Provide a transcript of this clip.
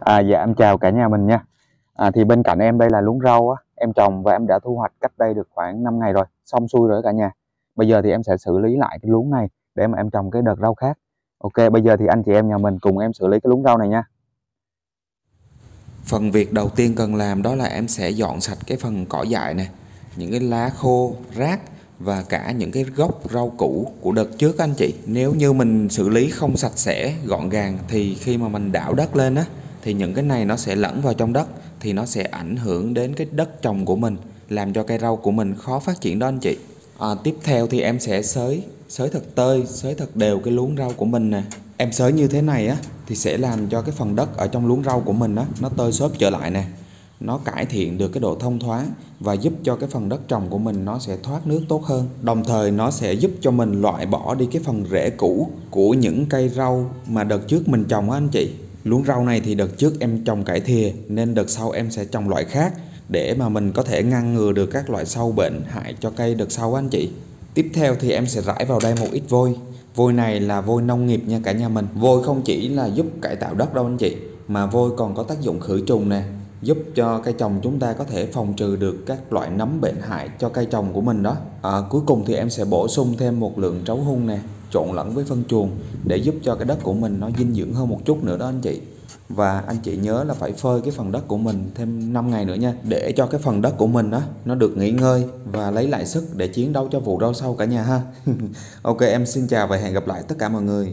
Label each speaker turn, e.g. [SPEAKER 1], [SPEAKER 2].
[SPEAKER 1] À, dạ em chào cả nhà mình nha. À, thì bên cạnh em đây là luống rau á, em trồng và em đã thu hoạch cách đây được khoảng 5 ngày rồi, xong xuôi rồi cả nhà. Bây giờ thì em sẽ xử lý lại cái luống này để mà em trồng cái đợt rau khác. Ok, bây giờ thì anh chị em nhà mình cùng em xử lý cái luống rau này nha.
[SPEAKER 2] Phần việc đầu tiên cần làm đó là em sẽ dọn sạch cái phần cỏ dại này, những cái lá khô, rác và cả những cái gốc rau củ của đợt trước anh chị. Nếu như mình xử lý không sạch sẽ, gọn gàng thì khi mà mình đảo đất lên á thì những cái này nó sẽ lẫn vào trong đất thì nó sẽ ảnh hưởng đến cái đất trồng của mình, làm cho cây rau của mình khó phát triển đó anh chị. À, tiếp theo thì em sẽ xới, xới thật tơi, xới thật đều cái luống rau của mình nè. Em xới như thế này á thì sẽ làm cho cái phần đất ở trong luống rau của mình á nó tơi xốp trở lại nè nó cải thiện được cái độ thông thoáng và giúp cho cái phần đất trồng của mình nó sẽ thoát nước tốt hơn. Đồng thời nó sẽ giúp cho mình loại bỏ đi cái phần rễ cũ của những cây rau mà đợt trước mình trồng á anh chị. Luống rau này thì đợt trước em trồng cải thìa, nên đợt sau em sẽ trồng loại khác để mà mình có thể ngăn ngừa được các loại sâu bệnh hại cho cây đợt sau á anh chị. Tiếp theo thì em sẽ rải vào đây một ít vôi. Vôi này là vôi nông nghiệp nha cả nhà mình. Vôi không chỉ là giúp cải tạo đất đâu anh chị, mà vôi còn có tác dụng khử trùng nè giúp cho cây trồng chúng ta có thể phòng trừ được các loại nấm bệnh hại cho cây trồng của mình đó. À, cuối cùng thì em sẽ bổ sung thêm một lượng trấu hung nè trộn lẫn với phân chuồng để giúp cho cái đất của mình nó dinh dưỡng hơn một chút nữa đó anh chị. Và anh chị nhớ là phải phơi cái phần đất của mình thêm 5 ngày nữa nha để cho cái phần đất của mình đó nó được nghỉ ngơi và lấy lại sức để chiến đấu cho vụ rau sau cả nhà ha. Ok em xin chào và hẹn gặp lại tất cả mọi người.